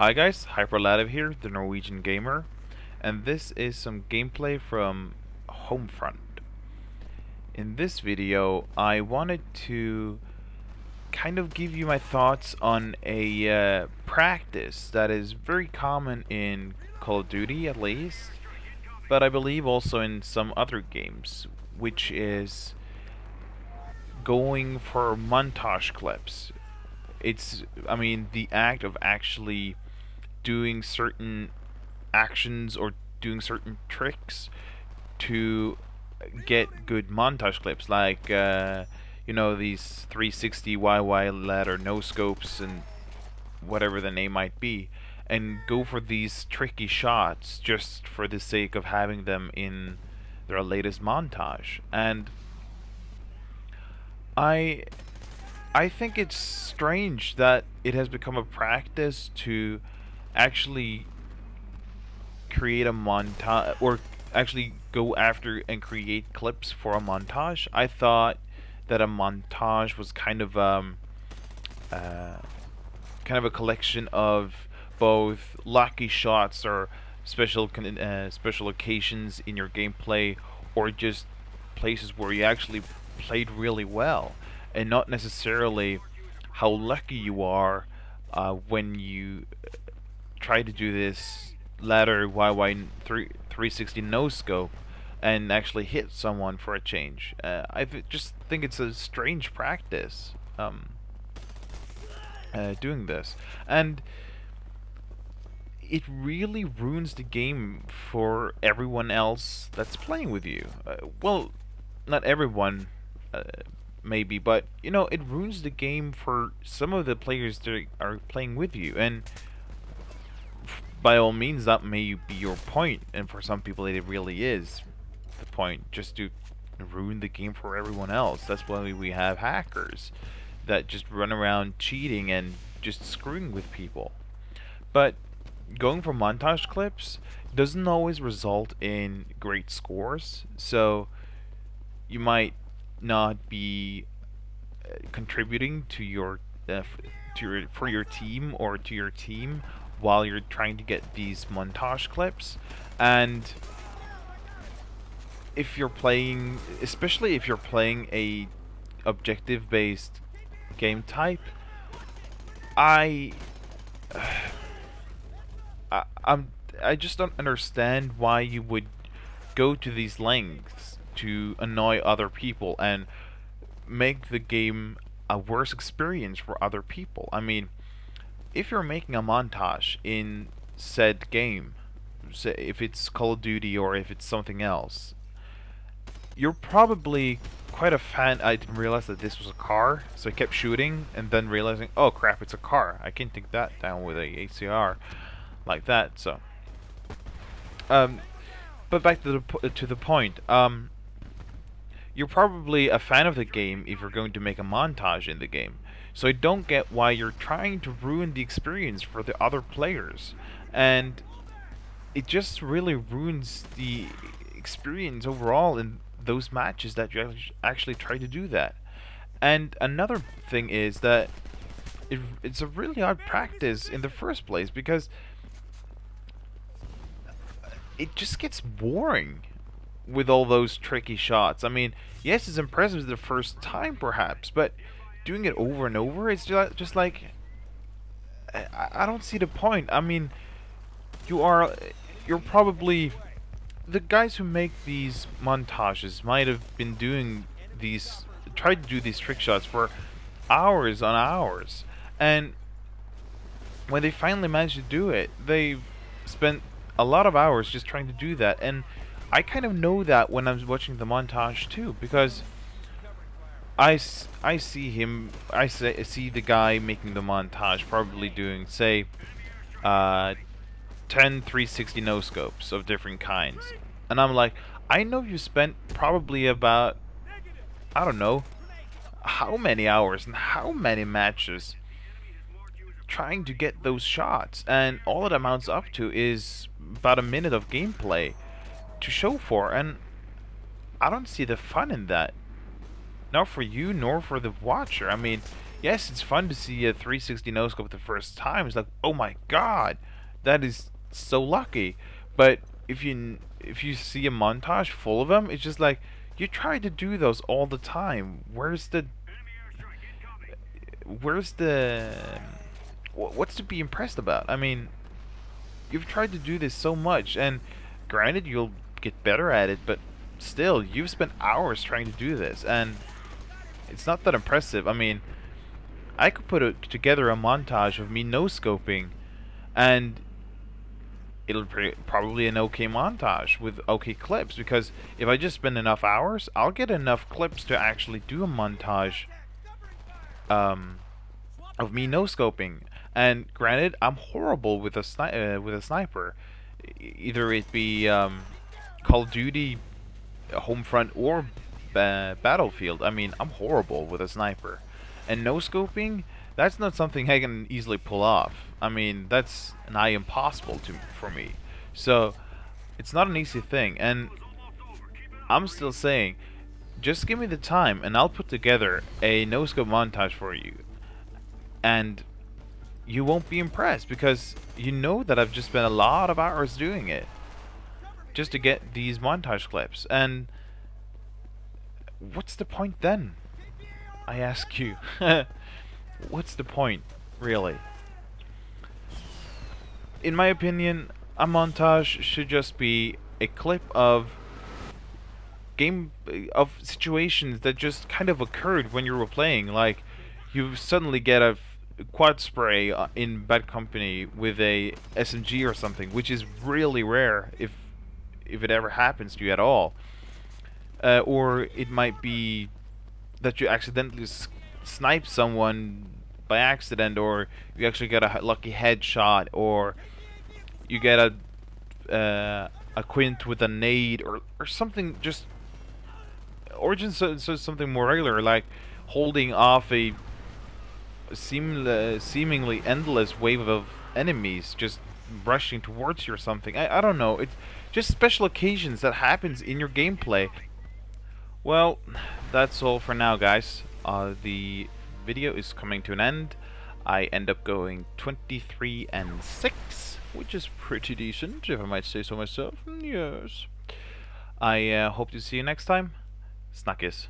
Hi guys, hyperLativ here, the Norwegian Gamer, and this is some gameplay from Homefront. In this video, I wanted to kind of give you my thoughts on a uh, practice that is very common in Call of Duty at least, but I believe also in some other games, which is going for montage clips. It's, I mean, the act of actually doing certain actions or doing certain tricks to get good montage clips, like, uh, you know, these 360 YY LED or no scopes and whatever the name might be, and go for these tricky shots just for the sake of having them in their latest montage. And I I think it's strange that it has become a practice to actually create a montage or actually go after and create clips for a montage. I thought that a montage was kind of um uh, kind of a collection of both lucky shots or special uh, special occasions in your gameplay or just places where you actually played really well and not necessarily how lucky you are uh, when you try to do this ladder YY 3 360 no scope and actually hit someone for a change. Uh, I just think it's a strange practice um, uh, doing this, and it really ruins the game for everyone else that's playing with you. Uh, well, not everyone, uh, maybe, but you know, it ruins the game for some of the players that are playing with you, and by all means, that may be your point, and for some people, it really is the point, just to ruin the game for everyone else. That's why we have hackers that just run around cheating and just screwing with people. But going for montage clips doesn't always result in great scores, so you might not be uh, contributing to your uh, to your for your team or to your team while you're trying to get these montage clips and if you're playing especially if you're playing a objective based game type I I I'm I just don't understand why you would go to these lengths to annoy other people and make the game a worse experience for other people. I mean, if you're making a montage in said game, say if it's Call of Duty or if it's something else, you're probably quite a fan. I didn't realize that this was a car, so I kept shooting and then realizing, oh crap, it's a car. I can't take that down with a ACR like that. So, um, but back to the to the point. Um, you're probably a fan of the game if you're going to make a montage in the game. So I don't get why you're trying to ruin the experience for the other players. And it just really ruins the experience overall in those matches that you actually try to do that. And another thing is that it, it's a really odd practice in the first place because it just gets boring with all those tricky shots. I mean, yes, it's impressive the first time, perhaps, but doing it over and over, it's just, like... I, I don't see the point. I mean, you are... You're probably... The guys who make these montages might have been doing these... Tried to do these trick shots for hours on hours. And when they finally managed to do it, they spent a lot of hours just trying to do that. And I kind of know that when I'm watching the montage too, because I, I see him, I see the guy making the montage probably doing, say, uh, 10 360 no scopes of different kinds. And I'm like, I know you spent probably about, I don't know, how many hours and how many matches trying to get those shots. And all it amounts up to is about a minute of gameplay to show for, and I don't see the fun in that. Not for you, nor for the watcher. I mean, yes, it's fun to see a 360 no scope the first time. It's like, oh my god, that is so lucky. But if you if you see a montage full of them, it's just like you try to do those all the time. Where's the where's the what's to be impressed about? I mean, you've tried to do this so much, and granted, you'll get better at it, but still, you've spent hours trying to do this, and it's not that impressive. I mean, I could put a, together a montage of me no-scoping, and it'll be probably an okay montage with okay clips, because if I just spend enough hours, I'll get enough clips to actually do a montage um, of me no-scoping. And granted, I'm horrible with a sni uh, with a sniper. Either it be um, Call of Duty, uh, Homefront, or ba Battlefield. I mean, I'm horrible with a sniper. And no-scoping, that's not something I can easily pull off. I mean, that's nigh impossible to for me. So, it's not an easy thing. And I'm still saying, just give me the time and I'll put together a no-scope montage for you. And you won't be impressed because you know that I've just spent a lot of hours doing it just to get these montage clips. And what's the point then? I ask you. What's the point really? In my opinion a montage should just be a clip of game of situations that just kind of occurred when you were playing. Like you suddenly get a quad spray uh, in bad company with a SMG or something, which is really rare if if it ever happens to you at all. Uh, or it might be that you accidentally snipe someone by accident, or you actually get a lucky headshot, or you get a uh, a quint with a nade, or or something just, Origin so, so something more regular like holding off a seemingly endless wave of enemies just rushing towards you or something. I, I don't know. It's just special occasions that happens in your gameplay. Well, that's all for now, guys. Uh, the video is coming to an end. I end up going 23 and 6, which is pretty decent, if I might say so myself. Yes. I uh, hope to see you next time. Snackis.